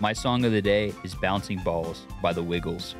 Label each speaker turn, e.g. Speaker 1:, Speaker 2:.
Speaker 1: My song of the day is Bouncing Balls by the Wiggles.